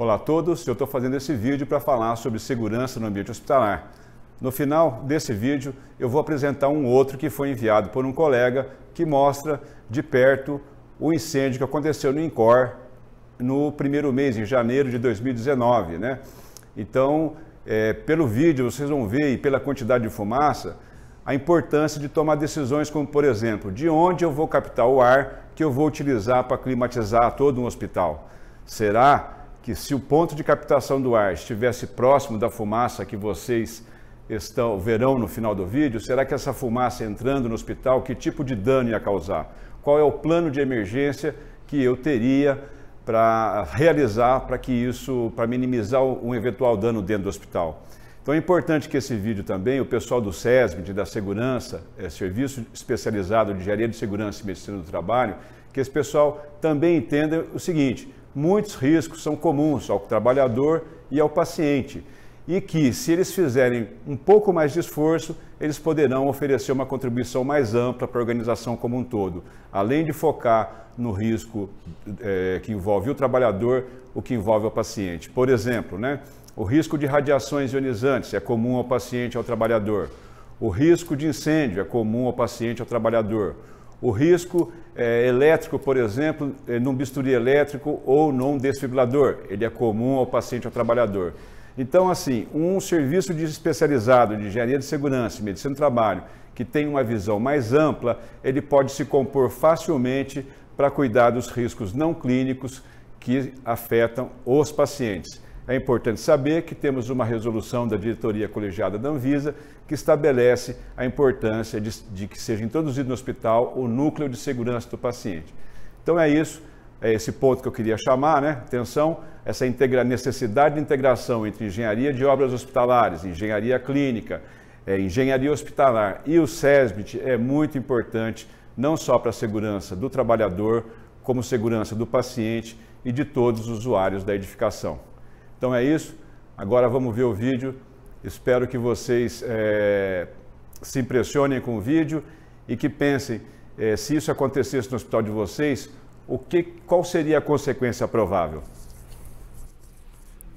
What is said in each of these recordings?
Olá a todos, eu estou fazendo esse vídeo para falar sobre segurança no ambiente hospitalar. No final desse vídeo, eu vou apresentar um outro que foi enviado por um colega que mostra de perto o incêndio que aconteceu no INCOR no primeiro mês, em janeiro de 2019. Né? Então, é, pelo vídeo, vocês vão ver, e pela quantidade de fumaça, a importância de tomar decisões como, por exemplo, de onde eu vou captar o ar que eu vou utilizar para climatizar todo um hospital. Será que se o ponto de captação do ar estivesse próximo da fumaça que vocês estão verão no final do vídeo, será que essa fumaça entrando no hospital, que tipo de dano ia causar? Qual é o plano de emergência que eu teria para realizar para que isso, para minimizar um eventual dano dentro do hospital? Então é importante que esse vídeo também, o pessoal do SESMIT, da Segurança, é, Serviço Especializado de Engenharia de Segurança e Medicina do Trabalho, que esse pessoal também entenda o seguinte, muitos riscos são comuns ao trabalhador e ao paciente e que, se eles fizerem um pouco mais de esforço, eles poderão oferecer uma contribuição mais ampla para a organização como um todo, além de focar no risco é, que envolve o trabalhador, o que envolve o paciente. Por exemplo, né, o risco de radiações ionizantes é comum ao paciente e ao trabalhador. O risco de incêndio é comum ao paciente e ao trabalhador. O risco é, elétrico, por exemplo, é, num bisturi elétrico ou num desfibrilador, ele é comum ao paciente ou trabalhador. Então, assim, um serviço de especializado de engenharia de segurança e medicina do trabalho que tem uma visão mais ampla, ele pode se compor facilmente para cuidar dos riscos não clínicos que afetam os pacientes. É importante saber que temos uma resolução da diretoria colegiada da Anvisa que estabelece a importância de, de, que seja introduzido no hospital o núcleo de segurança do paciente. Então é isso, é esse ponto que eu queria chamar, né? Atenção, essa integra necessidade de integração entre engenharia de obras hospitalares, engenharia clínica, é, engenharia hospitalar e o SESBIT é muito importante, não só para a segurança do trabalhador, como segurança do paciente e de todos os usuários da edificação. Então é isso. Agora vamos ver o vídeo. Espero que vocês é, se impressionem com o vídeo e que pensem, é, se isso acontecesse no hospital de vocês, o que, qual seria a consequência provável?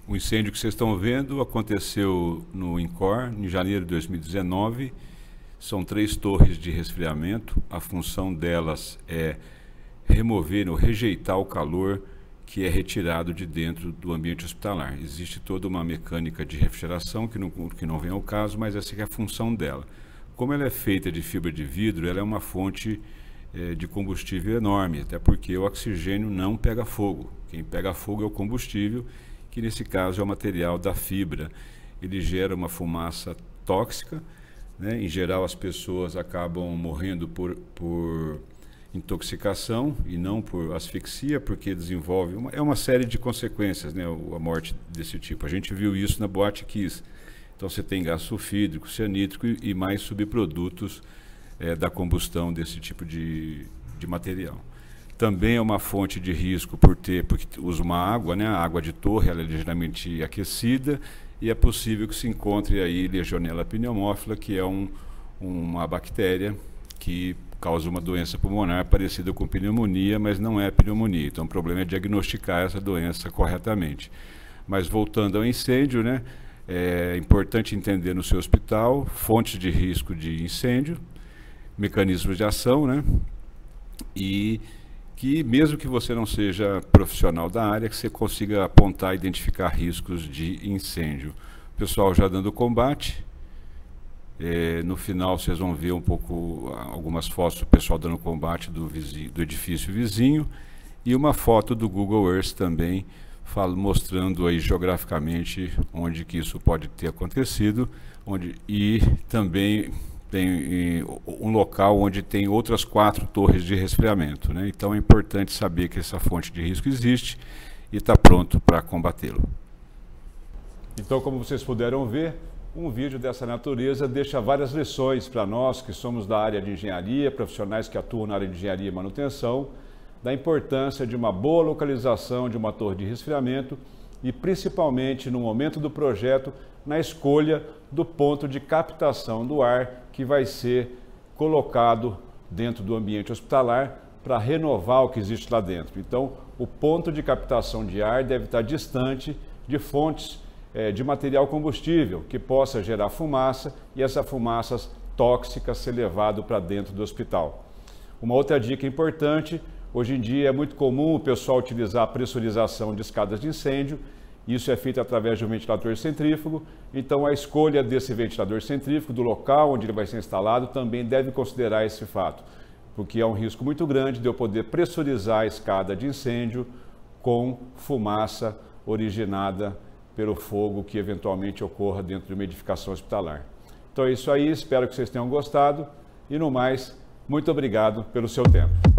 O incêndio que vocês estão vendo aconteceu no INCOR, em janeiro de 2019. São três torres de resfriamento. A função delas é remover ou rejeitar o calor que é retirado de dentro do ambiente hospitalar. Existe toda uma mecânica de refrigeração que não, que não vem ao caso, mas essa é a função dela. Como ela é feita de fibra de vidro, ela é uma fonte é, de combustível enorme, até porque o oxigênio não pega fogo. Quem pega fogo é o combustível, que nesse caso é o material da fibra. Ele gera uma fumaça tóxica, né? em geral as pessoas acabam morrendo por, por intoxicação e não por asfixia, porque desenvolve uma, é uma série de consequências, né, a morte desse tipo. A gente viu isso na boate Kiss. Então você tem gás sulfídrico, cianítrico e, e mais subprodutos é, da combustão desse tipo de, de material. Também é uma fonte de risco por ter, porque usa uma água, né, a água de torre, ela é ligeiramente aquecida e é possível que se encontre aí Legionella pneumófila, que é um, uma bactéria que causa uma doença pulmonar parecida com pneumonia, mas não é pneumonia. Então o problema é diagnosticar essa doença corretamente. Mas voltando ao incêndio, né, é importante entender no seu hospital fontes de risco de incêndio, mecanismos de ação, né, e que mesmo que você não seja profissional da área, que você consiga apontar e identificar riscos de incêndio. Pessoal já dando combate, é, no final vocês vão ver um pouco algumas fotos do pessoal dando combate do, vizinho, do edifício vizinho e uma foto do Google Earth também falo, mostrando aí geograficamente onde que isso pode ter acontecido onde, e também tem um local onde tem outras quatro torres de resfriamento. Né? Então é importante saber que essa fonte de risco existe e está pronto para combatê-lo. Então, como vocês puderam ver, um vídeo dessa natureza deixa várias lições para nós que somos da área de engenharia, profissionais que atuam na área de engenharia e manutenção, da importância de uma boa localização de uma torre de resfriamento e principalmente no momento do projeto na escolha do ponto de captação do ar que vai ser colocado dentro do ambiente hospitalar para renovar o que existe lá dentro. Então, o ponto de captação de ar deve estar distante de fontes é, de material combustível que possa gerar fumaça e essa fumaça tóxica ser levada para dentro do hospital. Uma outra dica importante, hoje em dia é muito comum o pessoal utilizar a pressurização de escadas de incêndio, isso é feito através de um ventilador centrífugo, então a escolha desse ventilador centrífugo, do local onde ele vai ser instalado, também deve considerar esse fato porque é um risco muito grande de eu poder pressurizar a escada de incêndio com fumaça originada pelo fogo que eventualmente ocorra dentro de uma edificação hospitalar. Então é isso aí, espero que vocês tenham gostado e no mais, muito obrigado pelo seu tempo.